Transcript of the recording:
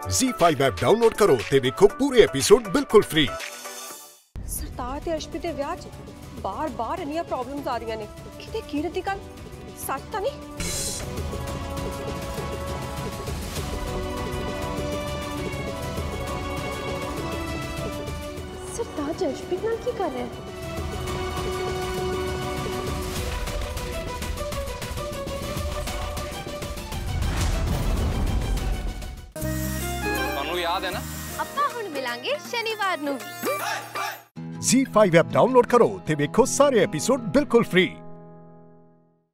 Z5 app download ਕਰੋ ਤੇ ਵੇਖੋ ਪੂਰੇ ਐਪੀਸੋਡ ਬਿਲਕੁਲ ਫ੍ਰੀ ਸਰਤਾਜ ਤੇ ਅਰਸ਼ਪੀ ਦੇ ਵਿਆਹ 'ਚ ਬਾਰ-ਬਾਰ ਇੰਨੀਆਂ ਪ੍ਰੋਬਲਮਸ ਆ ਰਹੀਆਂ ਨੇ ਕਿਤੇ ਕੀਰਤ ਦੀ ਗੱਲ ਸੱਚ ਤਾਂ ਨਹੀਂ ਸਰਤਾਜ ਅਰਸ਼ਪੀ ਨਾਲ ਕੀ ਕਰ ਰਿਹਾ ਹੈ ਤੁਹਾਨੂੰ ਯਾਦ ਹੈ ਨਾ ਆਪਾਂ ਹੁਣ ਮਿਲਾਂਗੇ ਸ਼ਨੀਵਾਰ ਨੂੰ ਵੀ Z5 ਐਪ ਡਾਊਨਲੋਡ ਕਰੋ ਤੇ ਵੇਖੋ ਸਾਰੇ ਐਪੀਸੋਡ ਬਿਲਕੁਲ ਫ੍ਰੀ